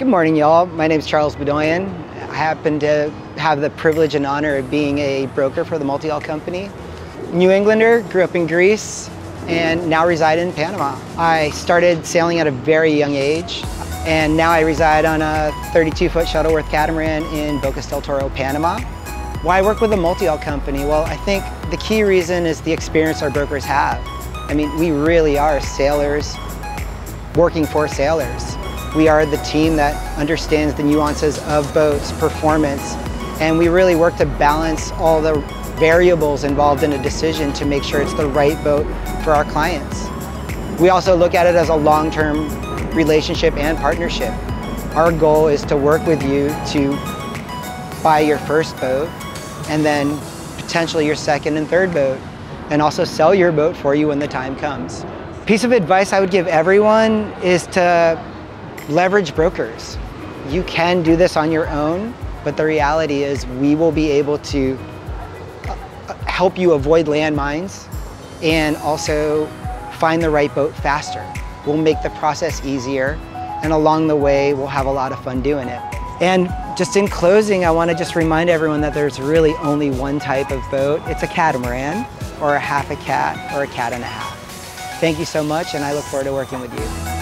Good morning, y'all. My name is Charles Badoian. I happen to have the privilege and honor of being a broker for the Multi-Hull Company. New Englander, grew up in Greece, and now reside in Panama. I started sailing at a very young age, and now I reside on a 32-foot Shuttleworth catamaran in Bocas del Toro, Panama. Why work with a multi-hull company? Well, I think the key reason is the experience our brokers have. I mean, we really are sailors working for sailors. We are the team that understands the nuances of boats, performance, and we really work to balance all the variables involved in a decision to make sure it's the right boat for our clients. We also look at it as a long-term relationship and partnership. Our goal is to work with you to buy your first boat and then potentially your second and third boat and also sell your boat for you when the time comes. Piece of advice I would give everyone is to leverage brokers. You can do this on your own, but the reality is we will be able to uh, uh, help you avoid landmines and also find the right boat faster. We'll make the process easier and along the way we'll have a lot of fun doing it. And just in closing, I want to just remind everyone that there's really only one type of boat. It's a catamaran or a half a cat or a cat and a half. Thank you so much and I look forward to working with you.